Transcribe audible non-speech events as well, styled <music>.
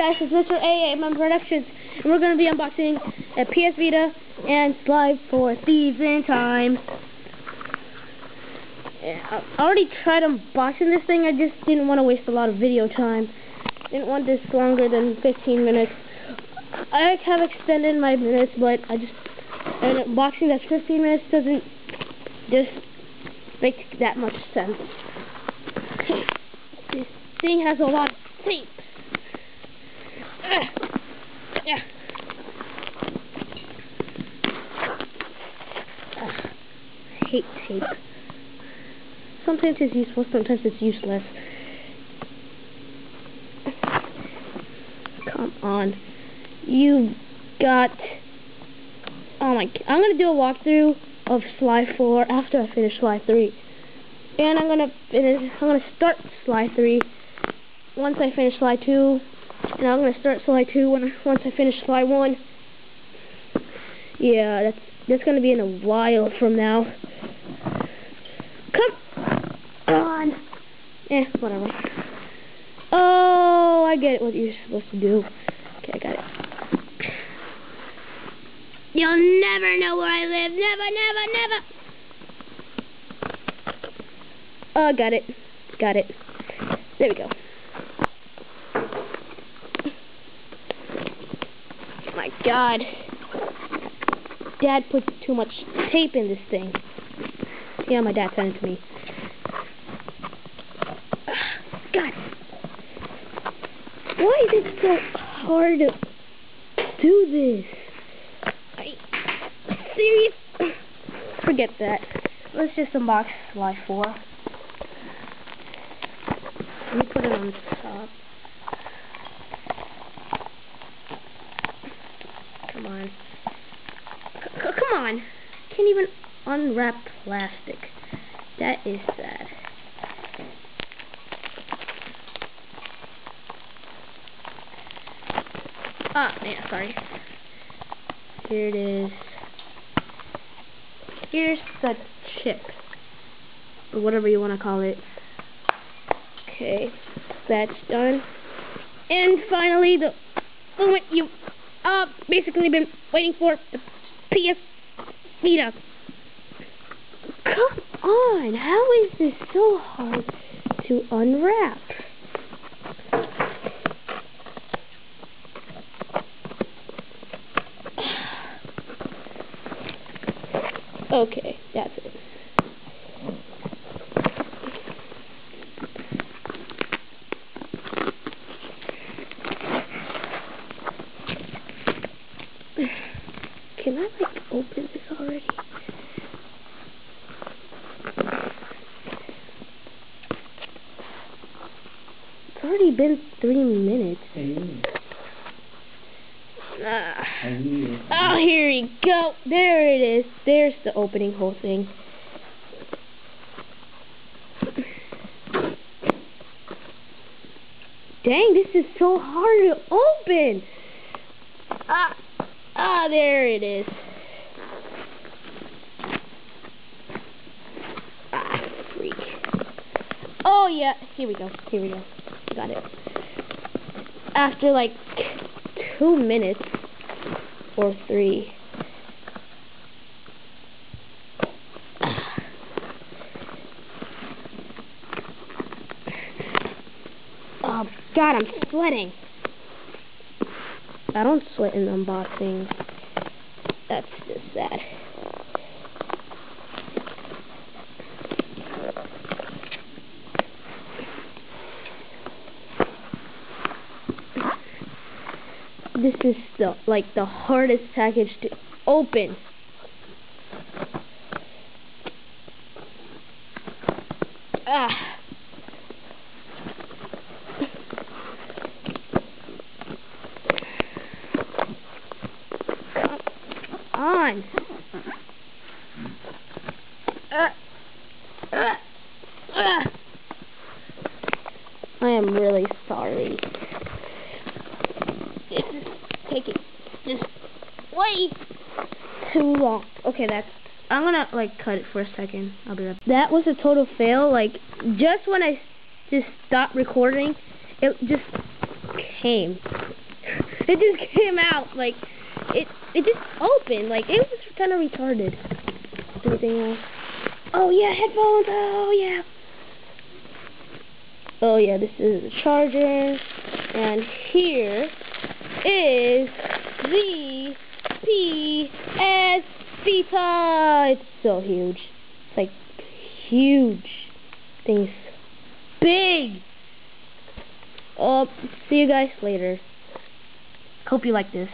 Guys, it's Mr. A8 Productions, and we're going to be unboxing a PS Vita and Sly for Thieves in Time. I already tried unboxing this thing, I just didn't want to waste a lot of video time. Didn't want this longer than 15 minutes. I have extended my minutes, but I just, an unboxing that's 15 minutes doesn't just make that much sense. <laughs> This thing has a lot of tape. Yeah. I hate tape. Sometimes it's useful, sometimes it's useless. Come on. You got... Oh my... I'm going to do a walkthrough of Sly 4 after I finish Sly 3. And I'm going to finish... I'm going to start Sly 3 once I finish Sly 2 and I'm gonna start Sly two when once I finish Sly one. Yeah, that's that's gonna be in a while from now. Come on. Eh, whatever. Oh, I get it. What you're supposed to do. Okay, I got it. You'll never know where I live. Never, never, never. Oh, got it. Got it. There we go. my god. Dad put too much tape in this thing. Yeah, my dad sent it to me. God. Why is it so hard to do this? I serious? Forget that. Let's just unbox Life 4. Let me put it on top. Come on. C come on. Can't even unwrap plastic. That is sad. Ah, yeah, sorry. Here it is. Here's the chip. Or whatever you want to call it. Okay, that's done. And finally, the moment you uh, basically been waiting for the PS Vita. Come on, how is this so hard to unwrap? okay, that's it. Can I, like, open this already? It's already been three minutes. Ah. Oh, here we go. There it is. There's the opening whole thing. Dang, this is so hard to open. Ah. Ah, there it is. Ah, freak. Oh, yeah. Here we go. Here we go. Got it. After, like, two minutes or three. <sighs> Oh, God, I'm sweating. I don't sweat in unboxing. That's just sad. This is the like the hardest package to open. Ah. on. Uh, uh, uh. I am really sorry. This it. just way too long. Okay, that's. I'm gonna like cut it for a second. I'll be right. Back. That was a total fail. Like just when I just stopped recording, it just came. <laughs> It just came out like it. It just opened like it was kind of retarded. Anything else? Oh yeah, headphones. Oh yeah. Oh yeah, this is the charger, and here is the PS Vita. It's so huge. It's like huge. Things big. Uh, see you guys later. Hope you like this.